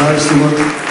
Nós,